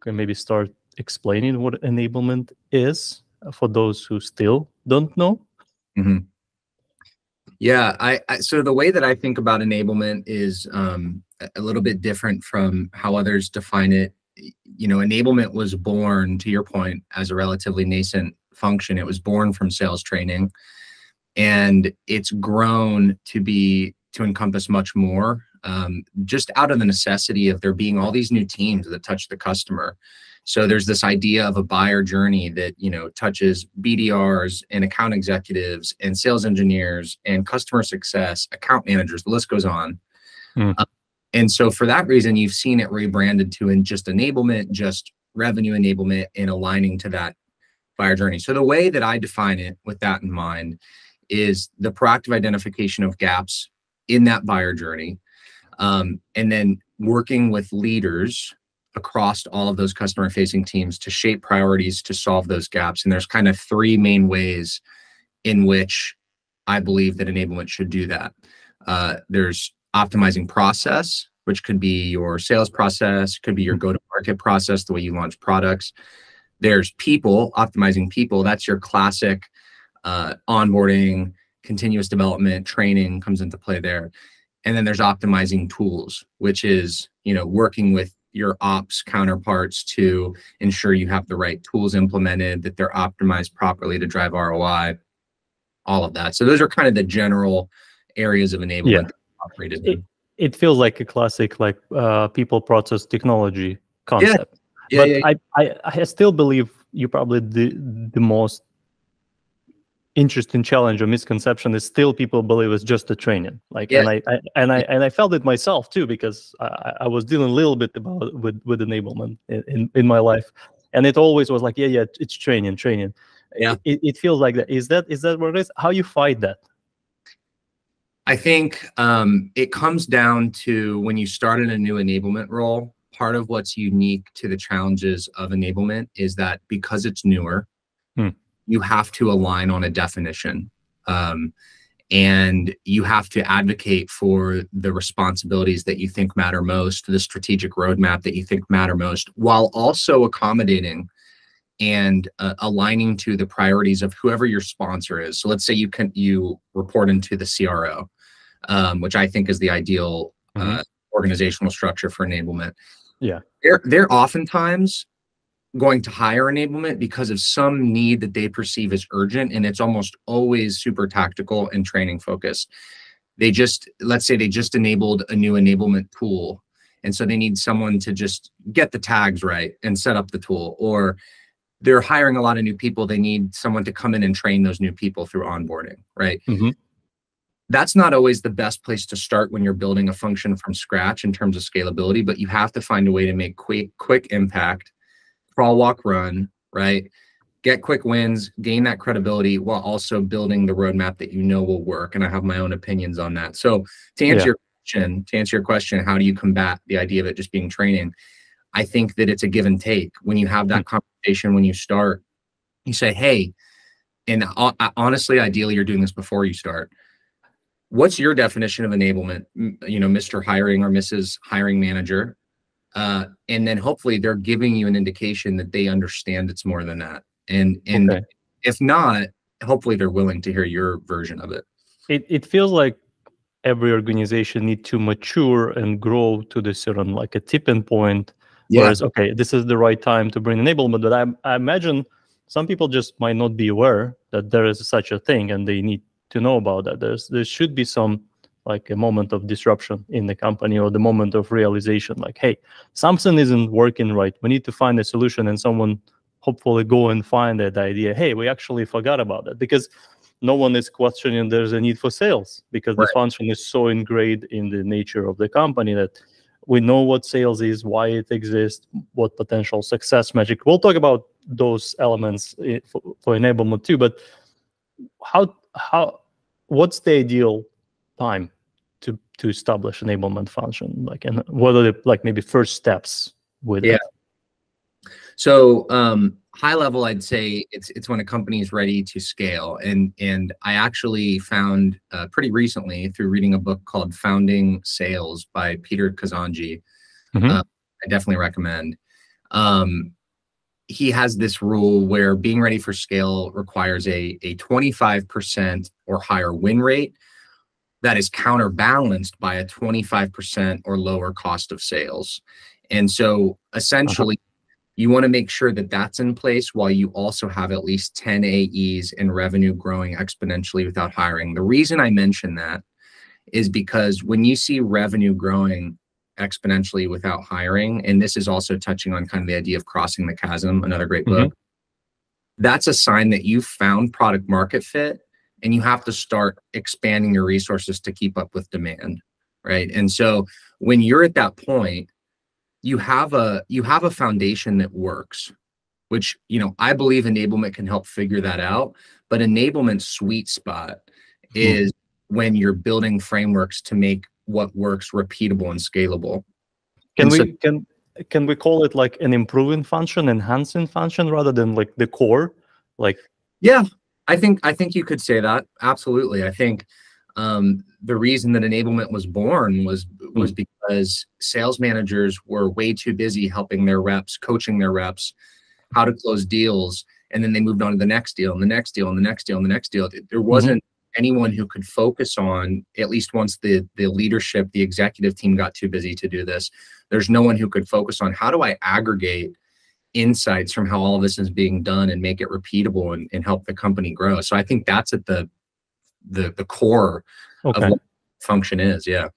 can maybe start explaining what enablement is for those who still don't know? Mm-hmm. Yeah, I, I, so the way that I think about enablement is um, a little bit different from how others define it. You know, enablement was born, to your point, as a relatively nascent function. It was born from sales training, and it's grown to be to encompass much more. Um, just out of the necessity of there being all these new teams that touch the customer so there's this idea of a buyer journey that you know touches BDRs and account executives and sales engineers and customer success, account managers. The list goes on. Mm. And so for that reason, you've seen it rebranded to in just enablement, just revenue enablement, and aligning to that buyer journey. So the way that I define it with that in mind is the proactive identification of gaps in that buyer journey, um, and then working with leaders across all of those customer facing teams to shape priorities to solve those gaps. And there's kind of three main ways in which I believe that enablement should do that. Uh, there's optimizing process, which could be your sales process, could be your go to market process, the way you launch products. There's people, optimizing people. That's your classic uh, onboarding, continuous development, training comes into play there. And then there's optimizing tools, which is you know working with your ops counterparts to ensure you have the right tools implemented, that they're optimized properly to drive ROI, all of that. So those are kind of the general areas of enablement yeah. operated it, it, feels like a classic like uh, people process technology concept. Yeah. Yeah, but I, I I still believe you probably the the most interesting challenge or misconception is still people believe it's just a training. Like yeah. and I, I, and i and i felt it myself too because i, I was dealing a little bit about with with enablement in, in, in my life. And it always was like yeah yeah it's training training. Yeah. It, it feels like that. Is that is that what it is? How you fight that? I think um, it comes down to when you start in a new enablement role part of what's unique to the challenges of enablement is that because it's newer hmm you have to align on a definition. Um, and you have to advocate for the responsibilities that you think matter most, the strategic roadmap that you think matter most, while also accommodating and uh, aligning to the priorities of whoever your sponsor is. So let's say you can you report into the CRO, um, which I think is the ideal mm-hmm. uh, organizational structure for enablement. Yeah, they're they're oftentimes going to hire enablement because of some need that they perceive as urgent and it's almost always super tactical and training focused they just let's say they just enabled a new enablement tool and so they need someone to just get the tags right and set up the tool or they're hiring a lot of new people they need someone to come in and train those new people through onboarding right mm-hmm. that's not always the best place to start when you're building a function from scratch in terms of scalability but you have to find a way to make quick quick impact crawl, walk, run, right? Get quick wins, gain that credibility while also building the roadmap that you know will work. And I have my own opinions on that. So to answer yeah. your question, to answer your question, how do you combat the idea of it just being training? I think that it's a give and take. When you have that mm-hmm. conversation, when you start, you say, hey, and honestly, ideally, you're doing this before you start. What's your definition of enablement? You know, Mr. Hiring or Mrs. Hiring Manager uh, and then hopefully they're giving you an indication that they understand it's more than that and and okay. if not hopefully they're willing to hear your version of it it, it feels like every organization need to mature and grow to the certain like a tipping point yeah. whereas okay this is the right time to bring enablement but I, I imagine some people just might not be aware that there is such a thing and they need to know about that there's there should be some like a moment of disruption in the company or the moment of realization like hey something isn't working right. We need to find a solution and someone hopefully go and find that idea. Hey we actually forgot about that. Because no one is questioning there's a need for sales because right. the function is so ingrained in the nature of the company that we know what sales is why it exists what potential success magic. We'll talk about those elements eh, for, for enablement too but how how what's the ideal time to to establish enablement function like and what are the like maybe first steps with yeah it? so um high level i'd say it's it's when a company is ready to scale and and i actually found uh, pretty recently through reading a book called founding sales by peter Kazanjy mm-hmm. uh, i definitely recommend um, he has this rule where being ready for scale requires a, a 25% or higher win rate that is counterbalanced by a 25% or lower cost of sales. And so essentially, uh-huh. you want to make sure that that's in place while you also have at least 10 AEs and revenue growing exponentially without hiring. The reason I mention that is because when you see revenue growing exponentially without hiring, and this is also touching on kind of the idea of crossing the chasm, another great mm-hmm. book, that's a sign that you've found product market fit and you have to start expanding your resources to keep up with demand right and so when you're at that point you have a you have a foundation that works which you know i believe enablement can help figure that out but enablement sweet spot hmm. is mm-hmm. when you're building frameworks to make what works repeatable and scalable can and we so, can can we call it like an improving function enhancing function rather than like the core like yeah I think I think you could say that absolutely. I think um, the reason that enablement was born was was hmm. because sales managers were way too busy helping their reps, coaching their reps how to close deals, and then they moved on to the next deal and the next deal and the next deal and the next deal. There mm-hmm. wasn't mm-hmm. anyone who could focus on at least once the the leadership, the executive team got too busy to do this. There's no one who could focus on how do I aggregate insights from how all this is being done and make it repeatable and, and help the company grow. So I think that's at the the the core okay. of what function is. Yeah.